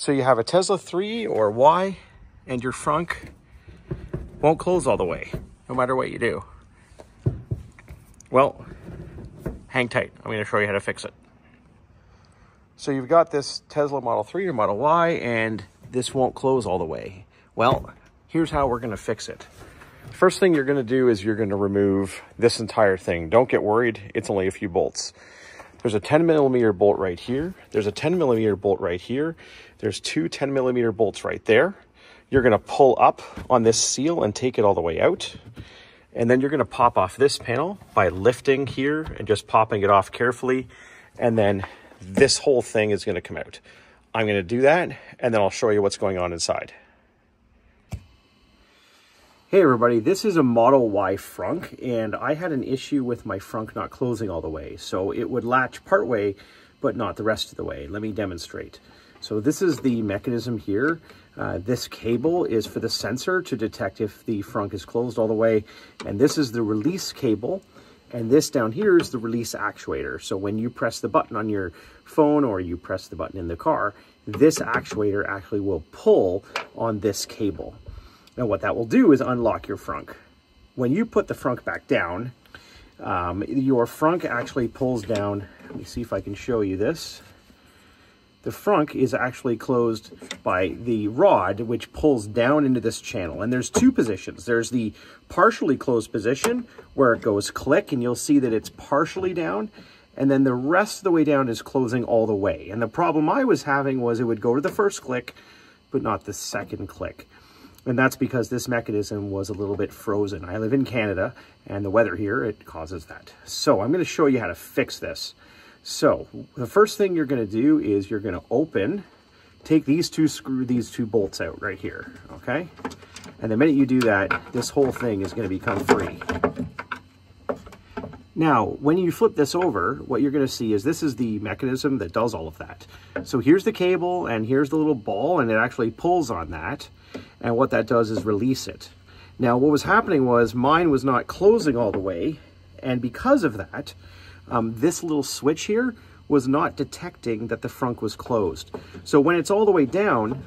So you have a Tesla 3 or Y and your frunk won't close all the way, no matter what you do. Well, hang tight. I'm gonna show you how to fix it. So you've got this Tesla Model 3 or Model Y and this won't close all the way. Well, here's how we're gonna fix it. First thing you're gonna do is you're gonna remove this entire thing. Don't get worried, it's only a few bolts. There's a 10 millimeter bolt right here. There's a 10 millimeter bolt right here. There's two 10 millimeter bolts right there. You're gonna pull up on this seal and take it all the way out. And then you're gonna pop off this panel by lifting here and just popping it off carefully. And then this whole thing is gonna come out. I'm gonna do that and then I'll show you what's going on inside. Hey everybody, this is a Model Y frunk and I had an issue with my frunk not closing all the way. So it would latch part way, but not the rest of the way. Let me demonstrate. So this is the mechanism here. Uh, this cable is for the sensor to detect if the frunk is closed all the way. And this is the release cable. And this down here is the release actuator. So when you press the button on your phone or you press the button in the car, this actuator actually will pull on this cable. Now what that will do is unlock your frunk. When you put the frunk back down, um, your frunk actually pulls down. Let me see if I can show you this. The frunk is actually closed by the rod, which pulls down into this channel. And there's two positions. There's the partially closed position where it goes click and you'll see that it's partially down. And then the rest of the way down is closing all the way. And the problem I was having was it would go to the first click, but not the second click. And that's because this mechanism was a little bit frozen. I live in Canada and the weather here, it causes that. So I'm gonna show you how to fix this. So the first thing you're gonna do is you're gonna open, take these two screw, these two bolts out right here, okay? And the minute you do that, this whole thing is gonna become free. Now, when you flip this over, what you're gonna see is this is the mechanism that does all of that. So here's the cable and here's the little ball and it actually pulls on that. And what that does is release it. Now, what was happening was mine was not closing all the way. And because of that, um, this little switch here was not detecting that the frunk was closed. So when it's all the way down,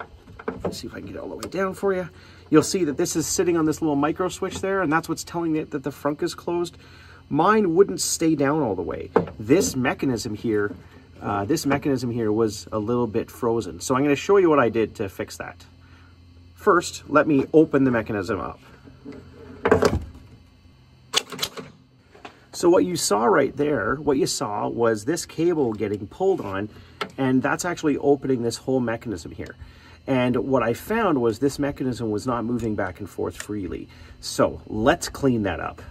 let's see if I can get it all the way down for you, you'll see that this is sitting on this little micro switch there, and that's what's telling it that the frunk is closed. Mine wouldn't stay down all the way. This mechanism here, uh, this mechanism here was a little bit frozen. So I'm gonna show you what I did to fix that. First, let me open the mechanism up. So what you saw right there, what you saw was this cable getting pulled on, and that's actually opening this whole mechanism here. And what I found was this mechanism was not moving back and forth freely. So let's clean that up.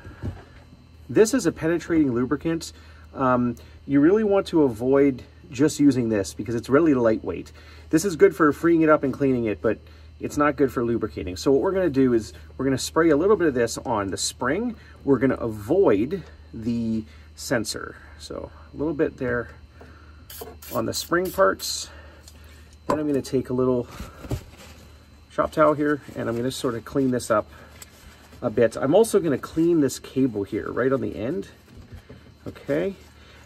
This is a penetrating lubricant. Um, you really want to avoid just using this because it's really lightweight. This is good for freeing it up and cleaning it, but it's not good for lubricating. So what we're gonna do is we're gonna spray a little bit of this on the spring. We're gonna avoid the sensor. So a little bit there on the spring parts. Then I'm gonna take a little shop towel here and I'm gonna sort of clean this up a bit. I'm also gonna clean this cable here right on the end. Okay.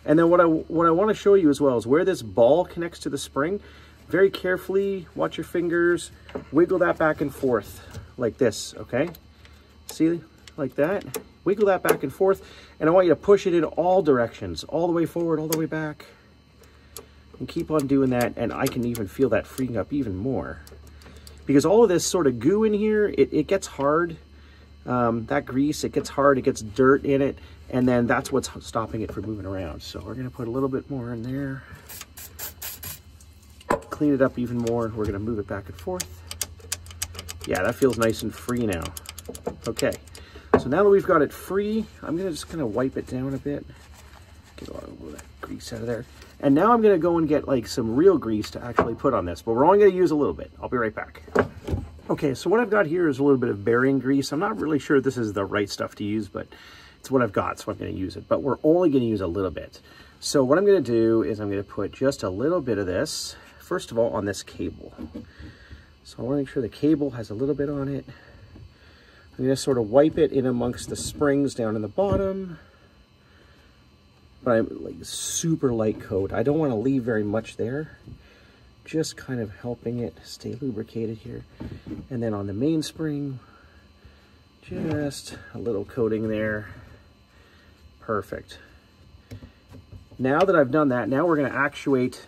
And then what I, what I wanna show you as well is where this ball connects to the spring, very carefully, watch your fingers, wiggle that back and forth like this, okay? See, like that wiggle that back and forth, and I want you to push it in all directions, all the way forward, all the way back. And keep on doing that, and I can even feel that freeing up even more. Because all of this sort of goo in here, it, it gets hard. Um, that grease, it gets hard, it gets dirt in it, and then that's what's stopping it from moving around. So we're gonna put a little bit more in there. Clean it up even more. We're gonna move it back and forth. Yeah, that feels nice and free now. Okay. So now that we've got it free, I'm gonna just kind of wipe it down a bit. Get all of that grease out of there. And now I'm gonna go and get like some real grease to actually put on this, but we're only gonna use a little bit. I'll be right back. Okay, so what I've got here is a little bit of bearing grease. I'm not really sure this is the right stuff to use, but it's what I've got, so I'm gonna use it. But we're only gonna use a little bit. So what I'm gonna do is I'm gonna put just a little bit of this, first of all, on this cable. So I wanna make sure the cable has a little bit on it. I'm going to sort of wipe it in amongst the springs down in the bottom. But I'm like super light coat. I don't want to leave very much there just kind of helping it stay lubricated here. And then on the mainspring, just a little coating there. Perfect. Now that I've done that, now we're gonna actuate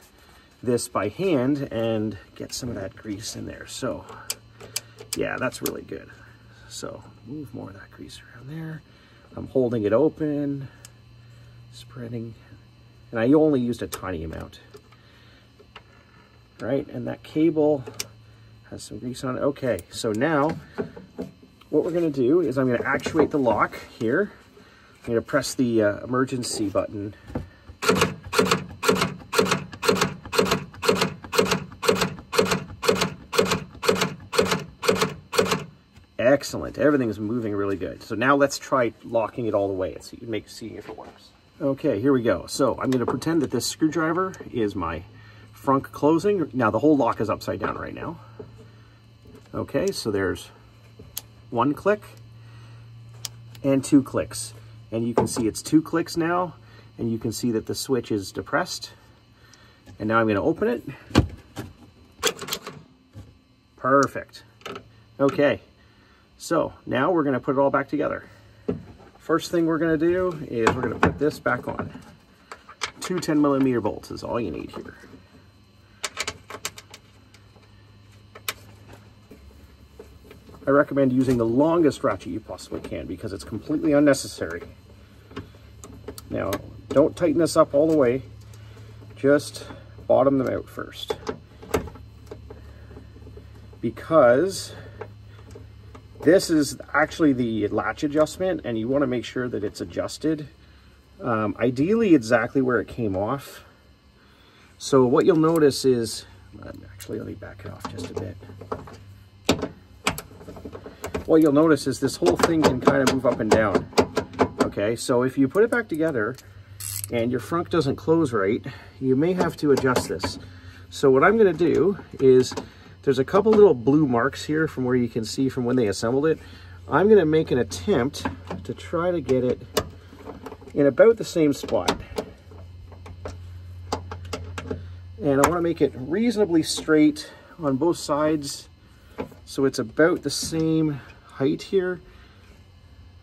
this by hand and get some of that grease in there. So yeah, that's really good. So move more of that grease around there. I'm holding it open, spreading, and I only used a tiny amount right? And that cable has some grease on it. Okay, so now what we're gonna do is I'm gonna actuate the lock here. I'm gonna press the uh, emergency button. Excellent, everything's moving really good. So now let's try locking it all the way and see, make, see if it works. Okay, here we go. So I'm gonna pretend that this screwdriver is my frunk closing. Now the whole lock is upside down right now. Okay, so there's one click and two clicks. And you can see it's two clicks now, and you can see that the switch is depressed. And now I'm gonna open it. Perfect. Okay, so now we're gonna put it all back together. First thing we're gonna do is we're gonna put this back on. Two 10 millimeter bolts is all you need here. I recommend using the longest ratchet you possibly can because it's completely unnecessary. Now, don't tighten this up all the way. Just bottom them out first. Because this is actually the latch adjustment and you want to make sure that it's adjusted. Um, ideally exactly where it came off. So what you'll notice is, actually let me back it off just a bit what you'll notice is this whole thing can kind of move up and down. Okay, so if you put it back together and your frunk doesn't close right, you may have to adjust this. So what I'm gonna do is, there's a couple little blue marks here from where you can see from when they assembled it. I'm gonna make an attempt to try to get it in about the same spot. And I wanna make it reasonably straight on both sides so it's about the same height here.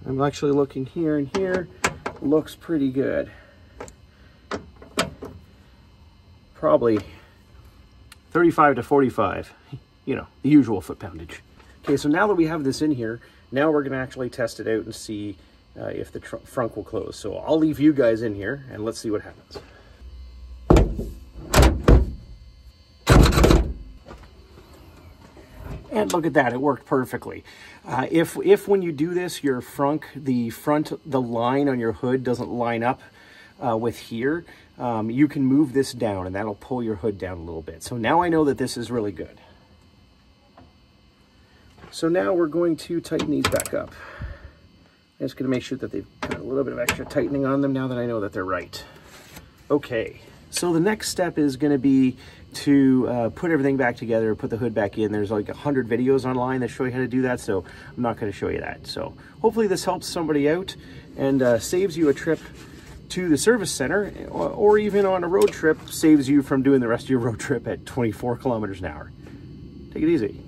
I'm actually looking here and here. Looks pretty good. Probably 35 to 45, you know, the usual foot poundage. Okay, so now that we have this in here, now we're gonna actually test it out and see uh, if the frunk will close. So I'll leave you guys in here and let's see what happens. And look at that, it worked perfectly. Uh, if, if when you do this, your frunk, the front, the line on your hood doesn't line up uh, with here, um, you can move this down and that'll pull your hood down a little bit. So now I know that this is really good. So now we're going to tighten these back up. I'm just gonna make sure that they've got a little bit of extra tightening on them now that I know that they're right. Okay, so the next step is gonna be to uh, put everything back together, put the hood back in. There's like a hundred videos online that show you how to do that, so I'm not gonna show you that. So hopefully this helps somebody out and uh, saves you a trip to the service center or, even on a road trip, saves you from doing the rest of your road trip at 24 kilometers an hour. Take it easy.